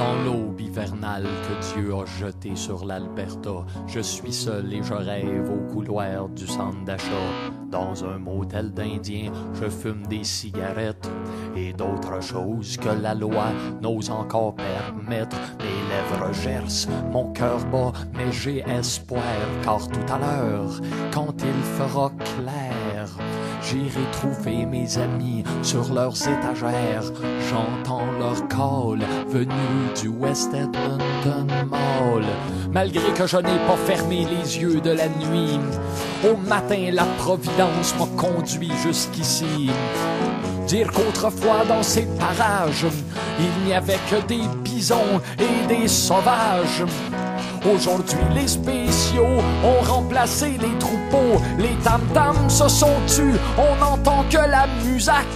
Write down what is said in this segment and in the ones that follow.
Dans l'aube hivernale que Dieu a jetée sur l'Alberta, je suis seul et je rêve au couloir du centre d'achat. Dans un motel d'Indiens, je fume des cigarettes et d'autres choses que la loi n'ose encore permettre. Mes lèvres gercent, mon cœur bat, mais j'ai espoir, car tout à l'heure, quand il fera clair, J'irai trouver mes amis sur leurs étagères. J'entends leur call venu du West Edmonton Mall. Malgré que je n'ai pas fermé les yeux de la nuit, au matin la Providence m'a conduit jusqu'ici. Dire qu'autrefois dans ces parages, il n'y avait que des bisons et des sauvages. Aujourd'hui, les spéciaux ont remplacé les troupeaux. Les tam-tams se sont tus, on n'entend que la musac.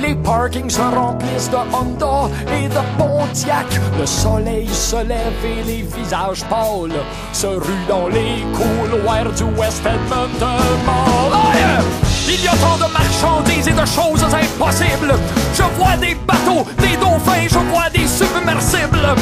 Les parkings se remplissent de Honda et de Pontiac. Le soleil se lève et les visages pâles se ruent dans les couloirs du West Edmonton Mall. De et de choses impossibles. Je vois des bateaux, des dauphins, je vois des submersibles.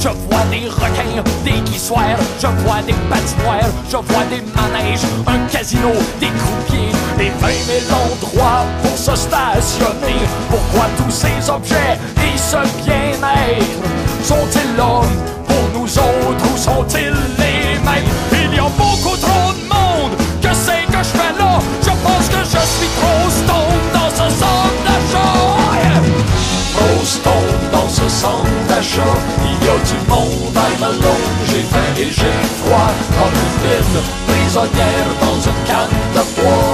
Je vois des requins, des guissoirs, je vois des patinoires, je vois des manèges, un casino, des croupiers, des 20 000 endroits pour se stationner. Pourquoi tous ces objets et ce bien-être sont-ils là pour nous autres ou sont-ils prisonnière dans une canne de bois. Je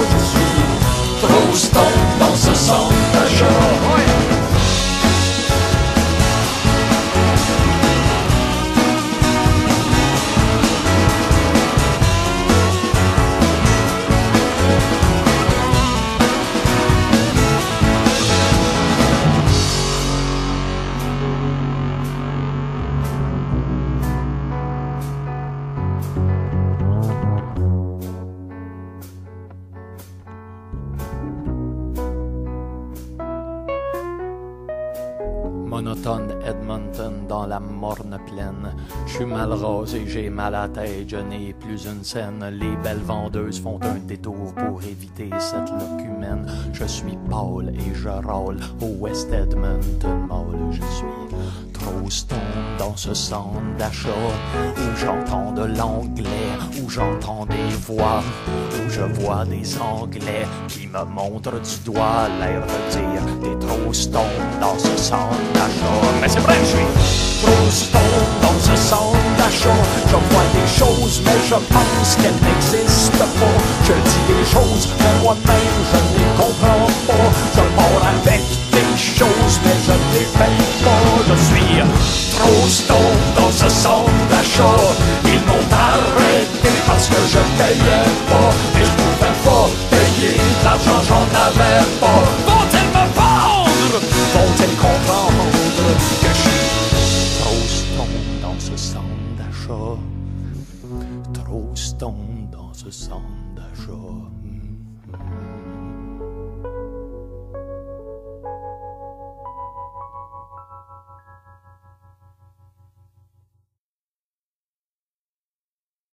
monotone Edmonton dans la morne plaine. Je suis mal rasé, j'ai mal à tête, je n'ai plus une scène. Les belles vendeuses font un détour pour éviter cette locumène. Je suis pâle et je râle au West Edmonton Mall. Je suis trop stone dans ce centre d'achat où j'entends de l'anglais, où j'entends des voix, où je vois des anglais qui me montrent du doigt l'air de dire t'es trop dans ce centre d'achat. Mais c'est vrai, je suis trop dans ce centre d'achat. Je vois des choses, mais je pense qu'elles n'existent pas. Je dis des choses, mais moi-même je ne les comprends pas. Je pars avec mais je ne les paye. Je suis trop dans ce centre d'achat. Ils m'ont arrêté parce que je payais pas. Et je pouvais pas payer l'argent, j'en avais pas. Vont-ils me vendre? Vont-ils comprendre que je suis trop stone dans ce centre d'achat? Trop stone dans ce centre d'achat. Hmm.